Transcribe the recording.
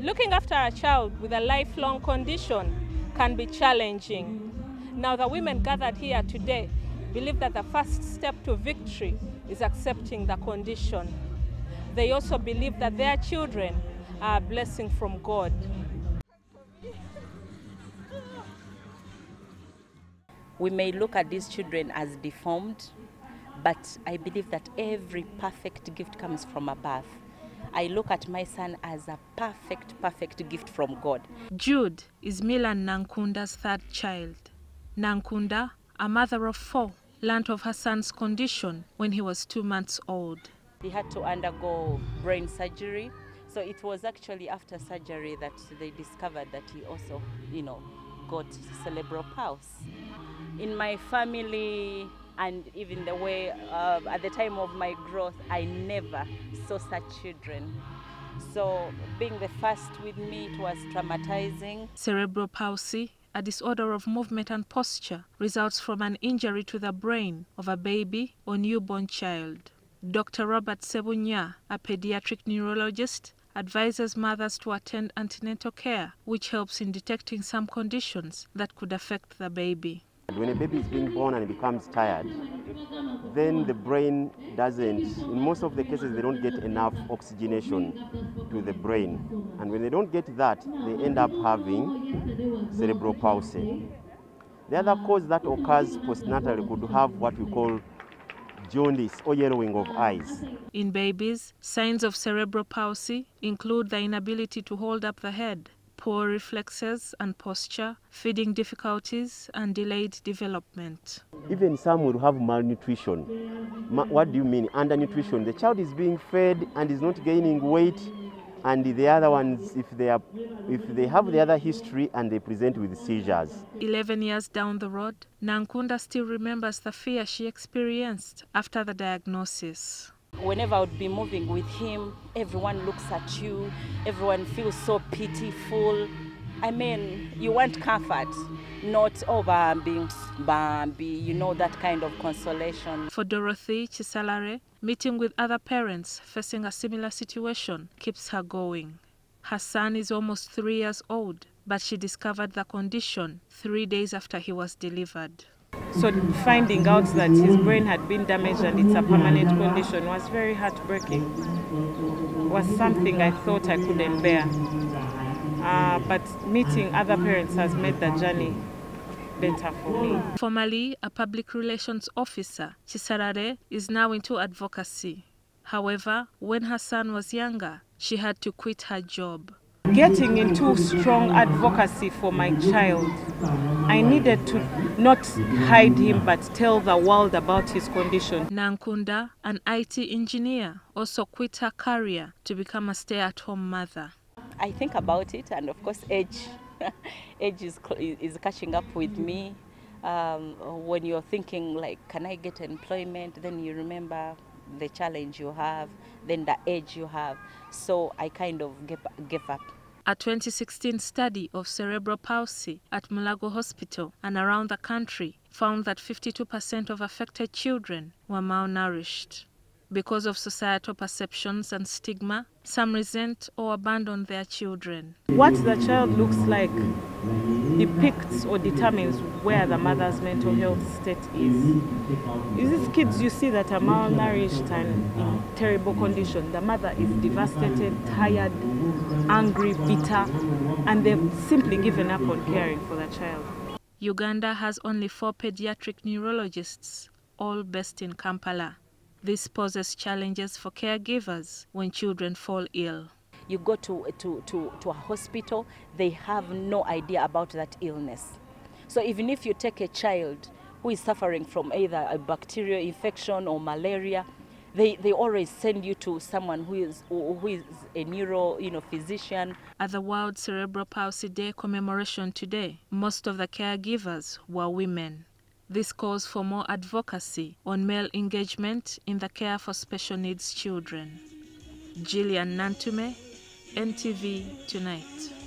Looking after a child with a lifelong condition can be challenging. Now, the women gathered here today believe that the first step to victory is accepting the condition. They also believe that their children are a blessing from God. We may look at these children as deformed, but I believe that every perfect gift comes from above. I look at my son as a perfect, perfect gift from God. Jude is Milan Nankunda's third child. Nankunda, a mother of four, learned of her son's condition when he was two months old. He had to undergo brain surgery. So it was actually after surgery that they discovered that he also, you know, got cerebral palsy. In my family, and even the way uh, at the time of my growth, I never saw such children. So being the first with me, it was traumatizing. Cerebral palsy, a disorder of movement and posture, results from an injury to the brain of a baby or newborn child. Dr. Robert Sebunya, a pediatric neurologist, advises mothers to attend antenatal care, which helps in detecting some conditions that could affect the baby. When a baby is being born and becomes tired, then the brain doesn't, in most of the cases, they don't get enough oxygenation to the brain. And when they don't get that, they end up having cerebral palsy. The other cause that occurs postnatally could have what we call jaundice or yellowing of eyes. In babies, signs of cerebral palsy include the inability to hold up the head, poor reflexes and posture, feeding difficulties, and delayed development. Even some will have malnutrition. Ma what do you mean? Undernutrition. The child is being fed and is not gaining weight, and the other ones, if they, are, if they have the other history and they present with seizures. 11 years down the road, Nankunda still remembers the fear she experienced after the diagnosis. Whenever I would be moving with him, everyone looks at you, everyone feels so pitiful. I mean, you want comfort, not, oh, Bambi, Bambi, you know, that kind of consolation. For Dorothy Chisalare, meeting with other parents facing a similar situation keeps her going. Her son is almost three years old, but she discovered the condition three days after he was delivered. So finding out that his brain had been damaged and it's a permanent condition was very heartbreaking. Was something I thought I couldn't bear. Uh, but meeting other parents has made the journey better for me. Formerly a public relations officer, Chisarare is now into advocacy. However, when her son was younger, she had to quit her job. Getting into strong advocacy for my child, I needed to not hide him but tell the world about his condition. Nankunda, an IT engineer, also quit her career to become a stay at home mother. I think about it, and of course, age, age is, is catching up with me. Um, when you're thinking like, can I get employment? Then you remember the challenge you have, then the age you have. So I kind of gave, gave up. A 2016 study of cerebral palsy at Mulago Hospital and around the country found that 52% of affected children were malnourished. Because of societal perceptions and stigma, some resent or abandon their children. What the child looks like depicts or determines where the mother's mental health state is. These kids you see that are malnourished and in terrible condition. The mother is devastated, tired, angry, bitter, and they've simply given up on caring for the child. Uganda has only four pediatric neurologists, all based in Kampala. This poses challenges for caregivers when children fall ill. You go to, to, to, to a hospital, they have no idea about that illness. So even if you take a child who is suffering from either a bacterial infection or malaria, they, they always send you to someone who is, who is a neuro you know, physician. At the World Cerebral Palsy Day commemoration today, most of the caregivers were women. This calls for more advocacy on male engagement in the care for special needs children. Gillian Nantume, NTV Tonight.